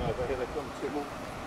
Genau, daher kommt Zimmer.